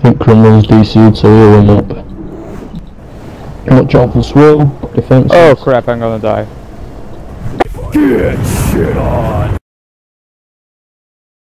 I think DC'd, so he'll up. up. Not for Swirl, defense. Oh crap, I'm gonna die. Get shit on.